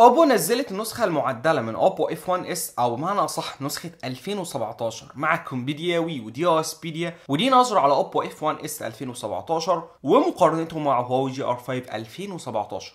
أوبو نزلت النسخة المعدلة من أوبو F 1 S أو بمعنى أصح نسخة 2017 مع كومبيديا وي ودي أو إس بيديا ودي نظرة على أوبو F 1 S 2017 ومقارنته مع هواوي GR 5 2017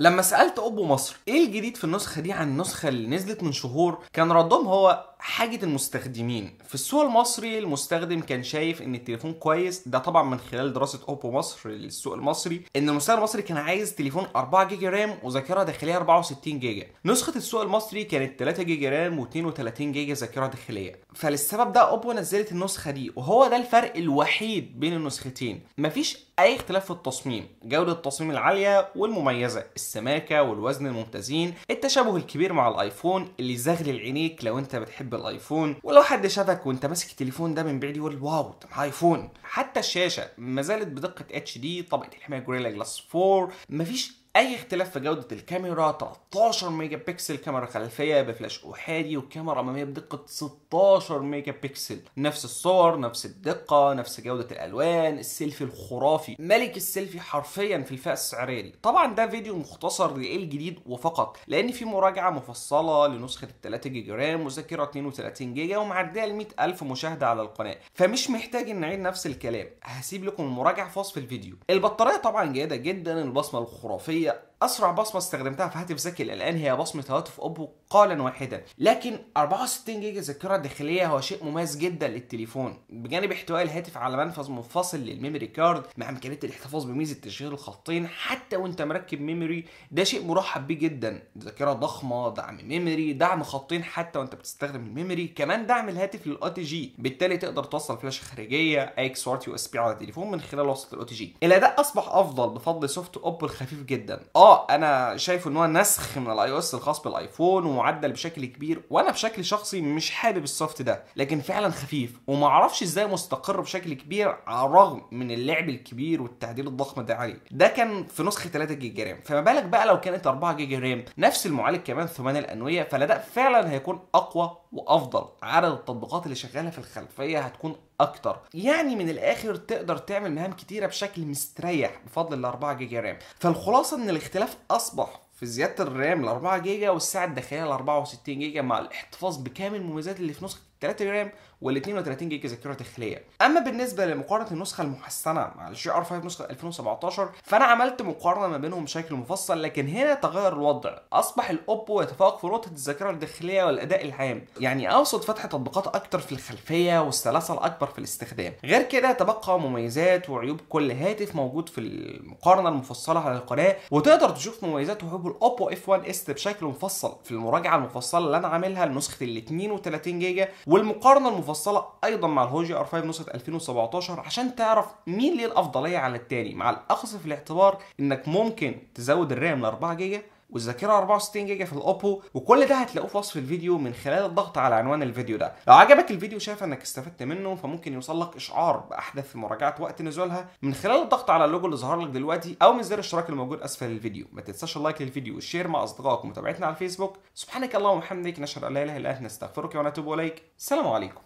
لما سألت اوبو مصر إيه الجديد في النسخة دي عن النسخة اللي نزلت من شهور كان ردهم هو حاجة المستخدمين. في السوق المصري المستخدم كان شايف إن التليفون كويس ده طبعا من خلال دراسة اوبو مصر للسوق المصري إن المستخدم المصري كان عايز تليفون 4 جيجا RAM وذاكرة داخلية 64 جيجا. نسخة السوق المصري كانت 3 جيجا RAM و32 جيجا ذاكرة داخلية. فللسبب ده اوبو نزلت النسخة دي وهو ده الفرق الوحيد بين النسختين. مفيش أي اختلاف في التصميم جودة التصميم العالية والمميزة السماكة والوزن الممتازين التشابه الكبير مع الآيفون اللي زغلل عينيك لو أنت بتحب الآيفون ولو حد شافك وأنت ماسك التليفون ده من بعيد يقول wow ده آيفون. حتى الشاشة ما زالت بدقة HD طبقة الحماية Gorilla Glass 4 مفيش أي اختلاف في جودة الكاميرا 13 ميجا بكسل كاميرا خلفية بفلاش أحادي وكاميرا أمامية بدقة 16 ميجا بكسل. نفس الصور نفس الدقة نفس جودة الألوان السيلفي الخرافي. ملك السيلفي حرفيا في الفئة السعرية دي. طبعا ده فيديو مختصر لإيه الجديد وفقط لأن في مراجعة مفصلة لنسخة ال 3 جيجا RAM وذاكرة 32 جيجا ومعدية ال 100000 مشاهدة على القناة. فمش محتاج إن نعيد نفس الكلام. هسيب لكم المراجعة في وصف الفيديو. البطارية طبعا جيدة جدا البصمة الخرافية really أسرع بصمة استخدمتها في هاتف ذكي الآن هي بصمة هواتف أوبو قولا واحدا لكن 64 جيجا ذاكرة داخلية هو شيء مميز جدا للتليفون. بجانب احتواء الهاتف على منفذ منفصل لل memory card مع إمكانية الاحتفاظ بميزة تشغيل الخطين حتى وأنت مركب memory ده شيء مرحب بيه جدا. ذاكرة ضخمة دعم memory دعم خطين حتى وأنت بتستخدم ال memory كمان دعم الهاتف لل OTG. بالتالي تقدر توصل فلاشة خارجية أي إكس ارت يو إس بي على التليفون من خلال وصله ال OTG. الاداء أصبح أفضل بفضل soft أوبو الخفيف جدا. آه أنا شايف إن هو نسخ من ال iOS الخاص بالآيفون ومعدل بشكل كبير وأنا بشكل شخصي مش حابب ال soft ده لكن فعلا خفيف وما أعرفش إزاي مستقر بشكل كبير على الرغم من اللعب الكبير والتعديل الضخم ده عليه. ده كان في نسخة 3 جيجا RAM. فما بالك بقى لو كانت 4 جيجا RAM نفس المعالج كمان ثماني الأنوية فالاداء فعلا هيكون أقوى وأفضل. عدد التطبيقات اللي شغالة في الخلفية هتكون أكتر. يعني من الآخر تقدر تعمل مهام كتيرة بشكل مستريح بفضل ال 4 جيجا RAM. فالخلاصة إن الاختلاف أصبح في زيادة ال RAM ل 4 جيجا والسعه الداخلية ل 64 جيجا مع الاحتفاظ بكامل المميزات اللي في نسخة 3 RAM وال 32 جيجا ذاكرة داخليه أما بالنسبة لمقارنة النسخة المحسنة مع ال GR5 نسخة 2017 فأنا عملت مقارنة ما بينهم بشكل مفصل لكن هنا تغير الوضع. أصبح الاوبو يتفوق في نقطة الذاكرة الداخلية والأداء العام. يعني أقصد فتح تطبيقات أكتر في الخلفية والسلاسه الأكبر في الاستخدام. غير كده تبقى مميزات وعيوب كل هاتف موجود في المقارنة المفصلة على القناة وتقدر تشوف مميزات وعيوب الاوبو F1s بشكل مفصل. في المراجعة المفصلة اللي أنا عاملها لنسخة ال 32 جيجا والمقارنة المفصلة أيضا مع الهواوي GR5 نسخه 2017 عشان تعرف مين ليه الأفضلية على التاني. مع الأخذ في الاعتبار إنك ممكن تزود ال RAM ل 4 جيجا والذاكره 64 جيجا في الأوبو وكل ده هتلاقوه في وصف الفيديو من خلال الضغط على عنوان الفيديو ده. لو عجبك الفيديو شايف إنك استفدت منه فممكن يوصل لك إشعار بأحدث مراجعات وقت نزولها من خلال الضغط على اللوجو اللي ظهر لك دلوقتي أو من زر الاشتراك الموجود أسفل الفيديو. ما تنساش ال like للفيديو وال share مع أصدقائك ومتابعتنا على الفيسبوك. سبحانك اللهم وبحمدك نشهد أن لا إله إلا أنت نستغفرك ونتوب إليك. السلام عليكم.